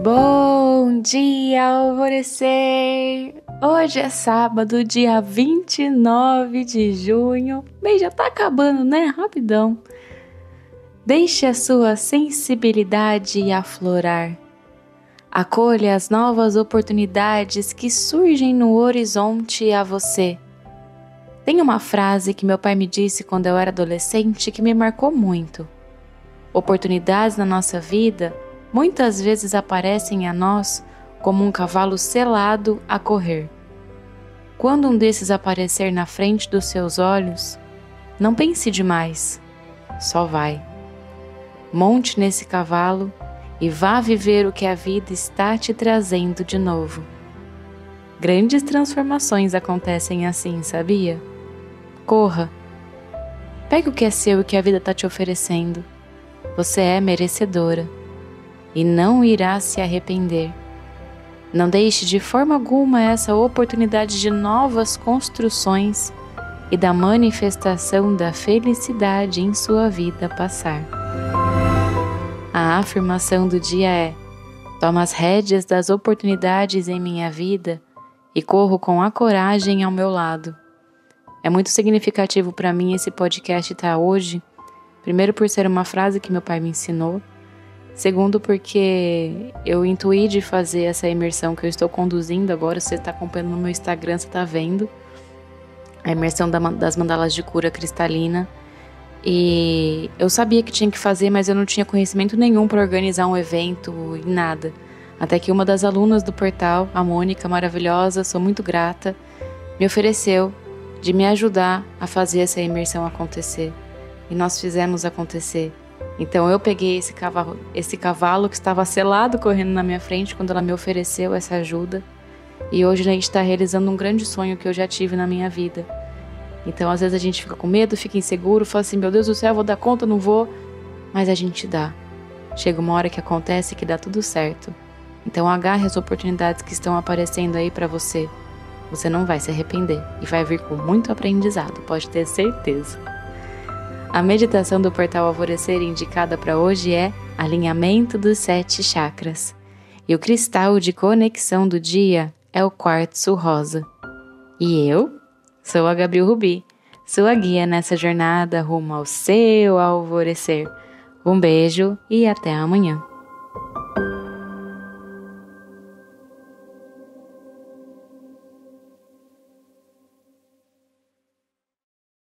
Bom dia, alvorecer! Hoje é sábado, dia 29 de junho. Bem, já tá acabando, né? Rapidão. Deixe a sua sensibilidade aflorar. Acolha as novas oportunidades que surgem no horizonte a você. Tem uma frase que meu pai me disse quando eu era adolescente que me marcou muito. Oportunidades na nossa vida muitas vezes aparecem a nós como um cavalo selado a correr. Quando um desses aparecer na frente dos seus olhos, não pense demais, só vai. Monte nesse cavalo e vá viver o que a vida está te trazendo de novo. Grandes transformações acontecem assim, sabia? Corra. Pegue o que é seu e o que a vida está te oferecendo. Você é merecedora e não irá se arrepender. Não deixe de forma alguma essa oportunidade de novas construções e da manifestação da felicidade em sua vida passar. A afirmação do dia é: tomo as rédeas das oportunidades em minha vida e corro com a coragem ao meu lado. É muito significativo para mim esse podcast estar tá hoje, primeiro por ser uma frase que meu pai me ensinou, segundo porque eu intuí de fazer essa imersão que eu estou conduzindo agora, você está acompanhando no meu Instagram, você está vendo, a imersão das mandalas de cura cristalina e eu sabia que tinha que fazer, mas eu não tinha conhecimento nenhum para organizar um evento e nada. Até que uma das alunas do portal, a Mônica, maravilhosa, sou muito grata, me ofereceu de me ajudar a fazer essa imersão acontecer. E nós fizemos acontecer. Então eu peguei esse cavalo, esse cavalo que estava selado correndo na minha frente quando ela me ofereceu essa ajuda. E hoje a gente está realizando um grande sonho que eu já tive na minha vida então, às vezes a gente fica com medo, fica inseguro, fala assim: meu Deus do céu, vou dar conta, não vou. Mas a gente dá. Chega uma hora que acontece que dá tudo certo. Então, agarre as oportunidades que estão aparecendo aí para você. Você não vai se arrepender e vai vir com muito aprendizado, pode ter certeza. A meditação do portal Alvorecer indicada para hoje é alinhamento dos sete chakras. E o cristal de conexão do dia é o quartzo rosa. E eu Sou a Gabriel Rubi, sua guia nessa jornada rumo ao seu alvorecer. Um beijo e até amanhã.